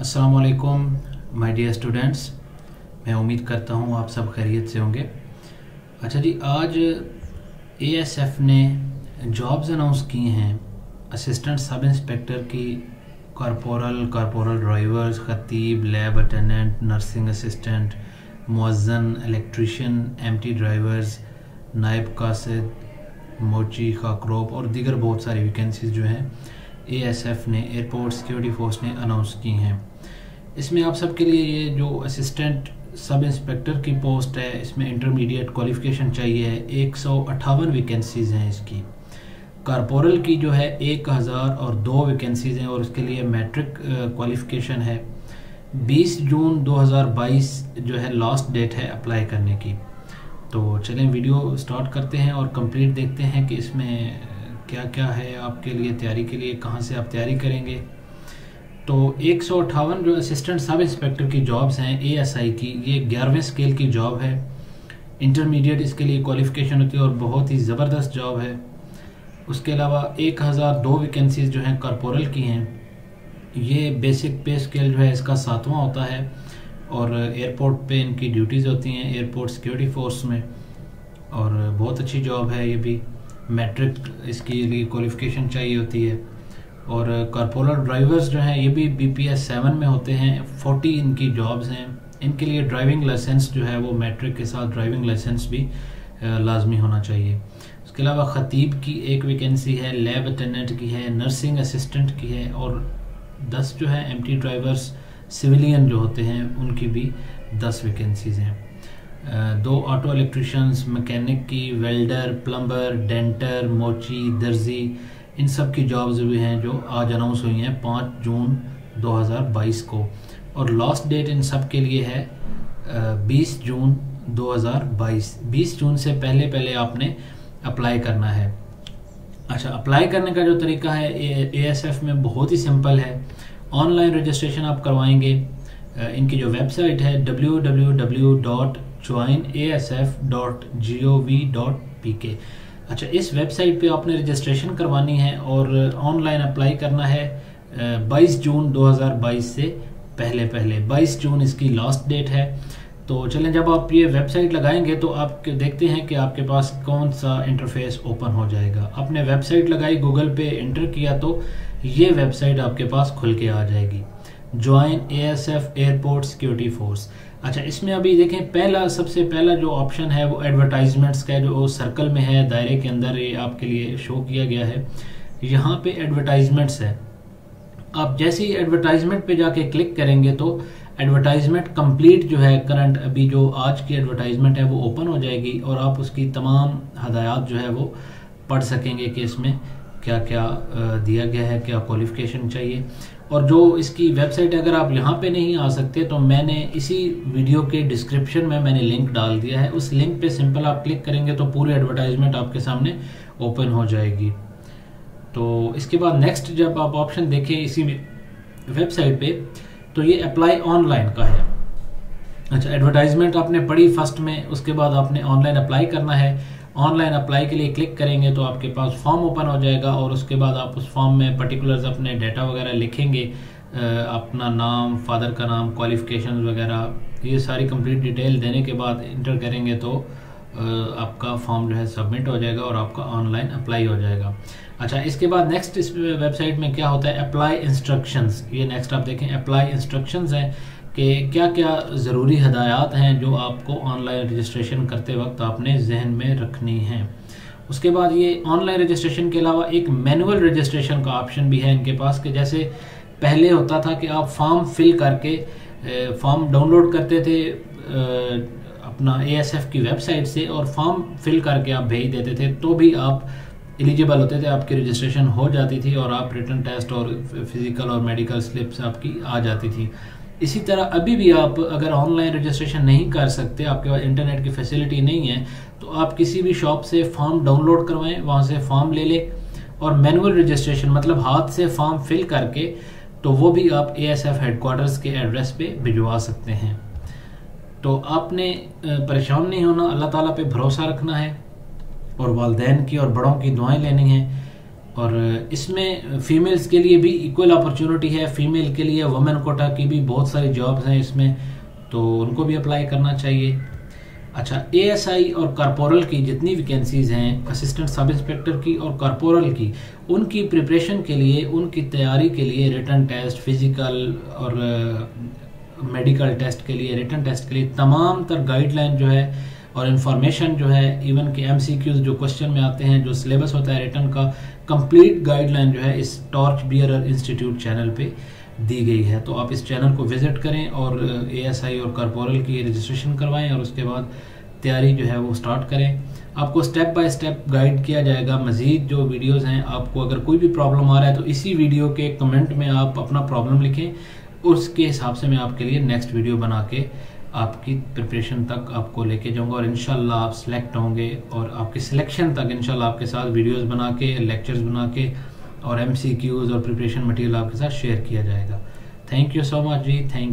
असलकुम my dear students मैं उम्मीद करता हूँ आप सब खैरियत से होंगे। अच्छा जी, आज एएसएफ ने जॉब्स अनाउंस की हैं। असिस्टेंट सब इंस्पेक्टर की कॉरपोरल कॉरपोरल ड्राइवर्स खतीब लैब अटेंडेंट नर्सिंग असिस्टेंट मुअज़न इलेक्ट्रिशियन एमटी ड्राइवर्स नायब कासिद, मोची खाकरोप और दीगर बहुत सारी वैकेंसीज जो हैं। एएसएफ ने एयरपोर्ट सिक्योरिटी फोर्स ने अनाउंस की हैं। इसमें आप सबके लिए ये जो असिस्टेंट सब इंस्पेक्टर की पोस्ट है, इसमें इंटरमीडिएट क्वालिफिकेशन चाहिए एक सौ अट्ठावन वैकेंसीज हैं इसकी। कारपोरल की जो है, एक हज़ार और दो वैकेंसीज हैं और उसके लिए मैट्रिक क्वालिफिकेशन है। 20 जून 2022 जो है लास्ट डेट है अप्लाई करने की। तो चलें वीडियो स्टार्ट करते हैं और कंप्लीट देखते हैं कि इसमें क्या क्या है आपके लिए तैयारी के लिए, कहाँ से आप तैयारी करेंगे? तो एक सौ अट्ठावन जो असिस्टेंट सब इंस्पेक्टर की जॉब्स हैं एएसआई की, ये ग्यारहवें स्केल की जॉब है। इंटरमीडिएट इसके लिए क्वालिफिकेशन होती है और बहुत ही ज़बरदस्त जॉब है। उसके अलावा एक हज़ार दो वैकेंसीज जो हैं कॉरपोरल की हैं। ये बेसिक पे स्केल जो है, इसका सातवां होता है और एयरपोर्ट पे इनकी ड्यूटीज़ होती हैं एयरपोर्ट सिक्योरिटी फोर्स में। और बहुत अच्छी जॉब है ये भी। मैट्रिक इसके लिए क्वालिफिकेशन चाहिए होती है। और कॉरपोरल ड्राइवर्स जो हैं, ये भी बी पी एस सेवन में होते हैं। फोर्टी इनकी जॉब्स हैं। इनके लिए ड्राइविंग लाइसेंस जो है, वो मैट्रिक के साथ ड्राइविंग लाइसेंस भी लाजमी होना चाहिए। उसके अलावा ख़तीब की एक वैकेंसी है लैब अटेंडेंट की है नर्सिंग असिस्टेंट की है, और दस जो है एम टी ड्राइवर्स सिविलियन जो होते हैं, उनकी भी दस वैकेंसीज़ हैं। दो ऑटो इलेक्ट्रिशियंस मैकेनिक की वेल्डर प्लम्बर डेंटर मोची, दर्जी, इन सब की जॉब्स भी हैं जो आज अनाउंस हुई हैं पाँच जून 2022 को। और लास्ट डेट इन सब के लिए है बीस जून 2022 20 जून से पहले पहले आपने अप्लाई करना है। अच्छा अप्लाई करने का जो तरीका है, ए एस एफ़ में बहुत ही सिंपल है। ऑनलाइन रजिस्ट्रेशन आप करवाएँगे। इनकी जो वेबसाइट है W W W dot join A S F dot G O V dot P K अच्छा इस वेबसाइट पे आपने रजिस्ट्रेशन करवानी है और ऑनलाइन अप्लाई करना है 22 जून 2022 से पहले पहले। 22 जून इसकी लास्ट डेट है। तो चलें, जब आप ये वेबसाइट लगाएँगे तो आप देखते हैं कि आपके पास कौन सा इंटरफेस ओपन हो जाएगा। आपने वेबसाइट लगाई गूगल पे इंटर किया तो ये वेबसाइट आपके पास खुल के आ जाएगी। Join A S F airport security force अच्छा इसमें अभी देखें, पहला, सबसे पहला जो ऑप्शन है, वो एडवर्टाइजमेंट्स का जो सर्कल में है, दायरे के अंदर ये आपके लिए शो किया गया है। यहाँ पे एडवर्टाइजमेंट्स है। आप जैसे ही एडवर्टाइजमेंट पे जाके क्लिक करेंगे तो एडवर्टाइजमेंट कंप्लीट जो है करंट अभी जो आज की एडवर्टाइजमेंट है, वो ओपन हो जाएगी और आप उसकी तमाम हदायत जो है, वो पढ़ सकेंगे कि इसमें क्या क्या दिया गया है, क्या क्वालिफिकेशन चाहिए? और जो इसकी वेबसाइट अगर आप यहाँ पे नहीं आ सकते तो मैंने इसी वीडियो के डिस्क्रिप्शन में मैंने लिंक डाल दिया है। उस लिंक पे सिंपल आप क्लिक करेंगे तो पूरी एडवर्टाइजमेंट आपके सामने ओपन हो जाएगी। तो इसके बाद नेक्स्ट जब आप ऑप्शन देखें इसी वेबसाइट पे तो ये अप्लाई ऑनलाइन का है। अच्छा एडवर्टाइजमेंट आपने पढ़ी फ़र्स्ट में, उसके बाद आपने ऑनलाइन अप्लाई करना है। ऑनलाइन अप्लाई के लिए क्लिक करेंगे तो आपके पास फॉर्म ओपन हो जाएगा और उसके बाद आप उस फॉर्म में पर्टिकुलर्स अपने डाटा वगैरह लिखेंगे अपना नाम फादर का नाम क्वालिफिकेशन वगैरह, ये सारी कंप्लीट डिटेल देने के बाद इंटर करेंगे तो आपका फॉर्म जो है सबमिट हो जाएगा और आपका ऑनलाइन अप्लाई हो जाएगा। अच्छा इसके बाद नेक्स्ट इस वेबसाइट में क्या होता है? अप्लाई इंस्ट्रक्शंस ये नेक्स्ट आप देखें अप्लाई इंस्ट्रक्शंस हैं। कि क्या क्या ज़रूरी हदायत हैं जो आपको ऑनलाइन रजिस्ट्रेशन करते वक्त आपने जहन में रखनी है? उसके बाद ये ऑनलाइन रजिस्ट्रेशन के अलावा एक मैनुअल रजिस्ट्रेशन का ऑप्शन भी है इनके पास कि जैसे पहले होता था कि आप फॉर्म फिल करके फॉर्म डाउनलोड करते थे अपना एएसएफ की वेबसाइट से और फॉर्म फिल करके आप भेज देते थे तो भी आप एलिजिबल होते थे, आपकी रजिस्ट्रेशन हो जाती थी और आप रिटर्न टेस्ट और फ़िज़िकल और मेडिकल स्लिप्स आपकी आ जाती थी। इसी तरह अभी भी आप अगर ऑनलाइन रजिस्ट्रेशन नहीं कर सकते, आपके पास इंटरनेट की फैसिलिटी नहीं है तो आप किसी भी शॉप से फॉर्म डाउनलोड करवाएँ, वहाँ से फॉर्म ले लें और मैनुअल रजिस्ट्रेशन मतलब हाथ से फॉर्म फिल करके तो वो भी आप ए एस एफ़ हेडकोार्टर्स के एड्रेस पे भिजवा सकते हैं। तो आपने परेशान नहीं होना, अल्लाह ताला पे भरोसा रखना है और वालदेन की और बड़ों की दुआएँ लेनी है। और इसमें फीमेल्स के लिए भी इक्वल अपॉर्चुनिटी है फीमेल के लिए वुमेन कोटा की भी बहुत सारी जॉब्स हैं इसमें तो उनको भी अप्लाई करना चाहिए। अच्छा एएसआई और कारपोरल की जितनी वैकेंसीज हैं असिस्टेंट सब इंस्पेक्टर की और कारपोरल की उनकी प्रिपरेशन के लिए उनकी तैयारी के लिए रिटर्न टेस्ट फ़िज़िकल और मेडिकल uh, टेस्ट के लिए रिटर्न टेस्ट के लिए तमाम तर गाइडलाइन जो है और इन्फॉर्मेशन जो है इवन के एम जो क्वेश्चन में आते हैं जो सिलेबस होता है रिटर्न का कंप्लीट गाइडलाइन जो है इस टॉर्च बियरर इंस्टीट्यूट चैनल पे दी गई है। तो आप इस चैनल को विज़िट करें और एएसआई और कारपोरल की रजिस्ट्रेशन करवाएँ और उसके बाद तैयारी जो है वो स्टार्ट करें। आपको स्टेप बाय स्टेप गाइड किया जाएगा। मजीद जो वीडियोस हैं, आपको अगर कोई भी प्रॉब्लम आ रहा है तो इसी वीडियो के कमेंट में आप अपना प्रॉब्लम लिखें। उसके हिसाब से मैं आपके लिए नेक्स्ट वीडियो बना के आपकी प्रिपरेशन तक आपको लेके जाऊँगा और इनशाला आप सिलेक्ट होंगे और आपके सिलेक्शन तक इनशाला आपके साथ वीडियोस बना के लेक्चर्स बना के और एम और प्रिपरेशन मटेरियल आपके साथ शेयर किया जाएगा। Thank you so much ji thank